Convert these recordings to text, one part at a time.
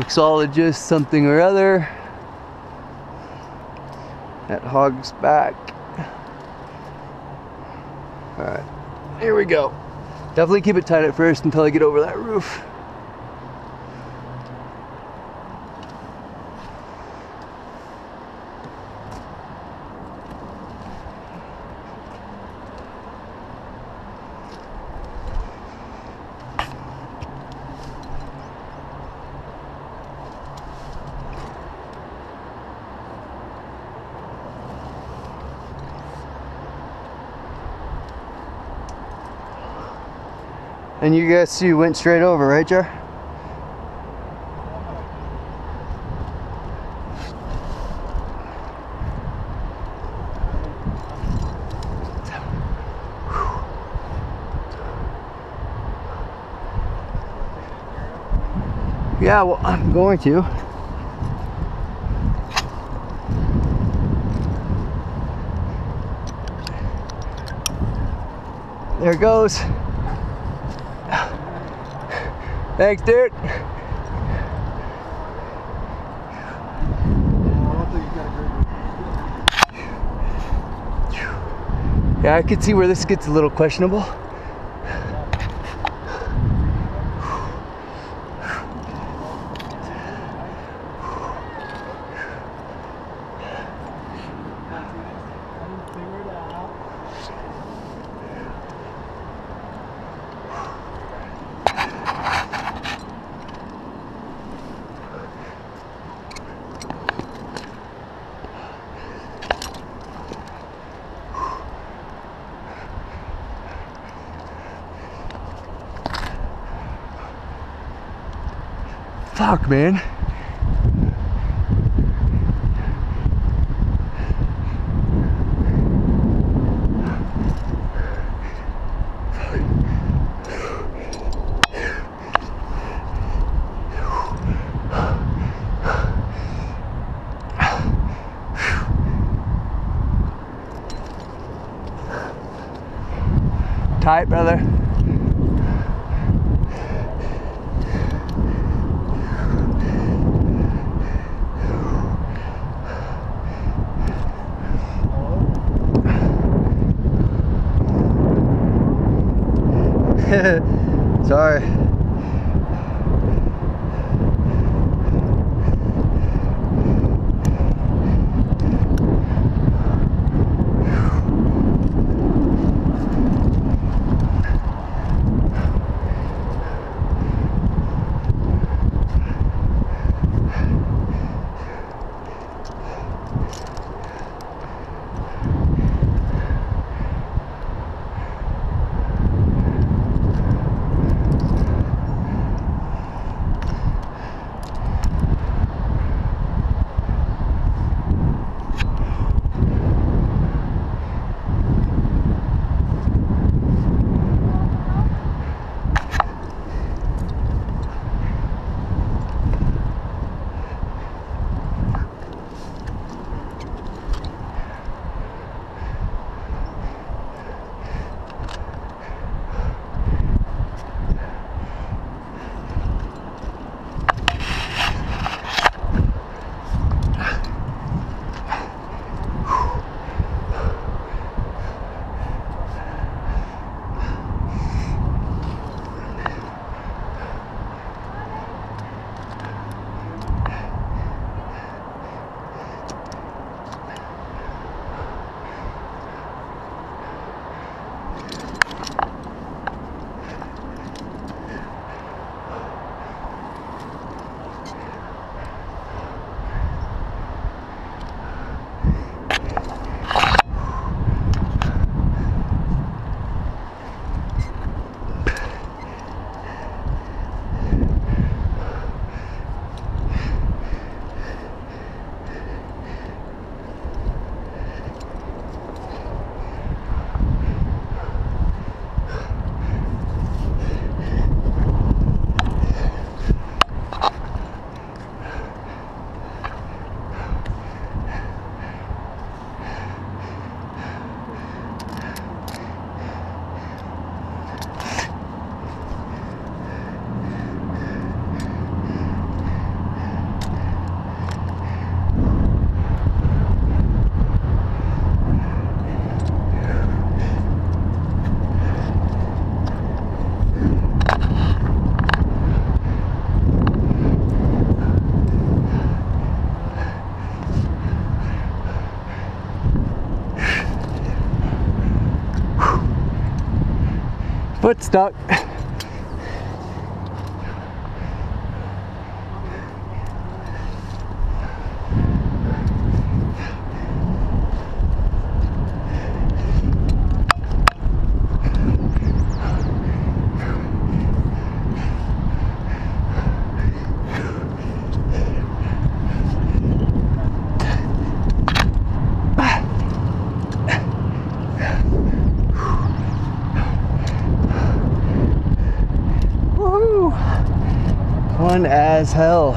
mixologist something or other. That hog's back. Alright, here we go. Definitely keep it tight at first until I get over that roof. And you guys you went straight over, right, Jar? Yeah, well, I'm going to. There goes. Thanks, dude. Yeah, I could see where this gets a little questionable. Fuck, man. Tight, brother. Sorry. foot stuck. Fun as hell.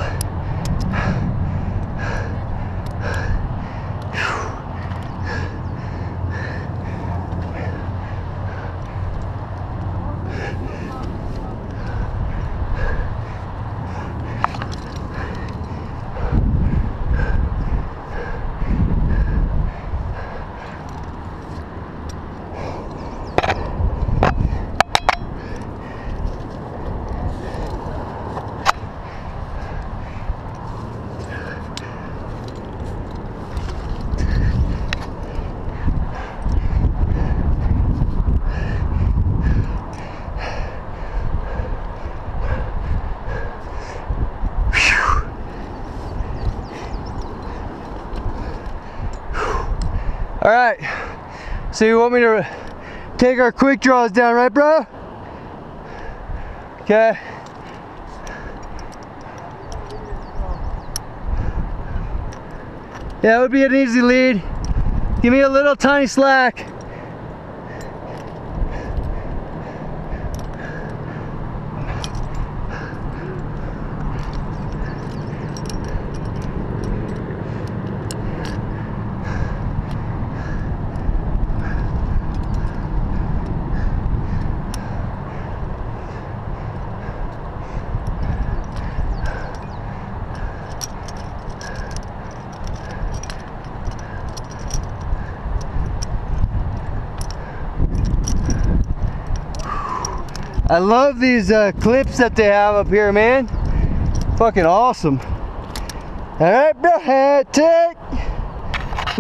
All right. So you want me to take our quick draws down, right, bro? Okay. Yeah, it would be an easy lead. Give me a little tiny slack. I love these uh, clips that they have up here, man. Fucking awesome. All right, bro, head take.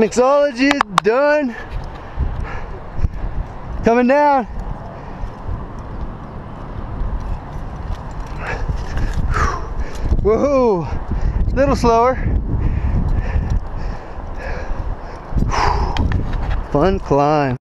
Mixology is done. Coming down. Whoa, little slower. Fun climb.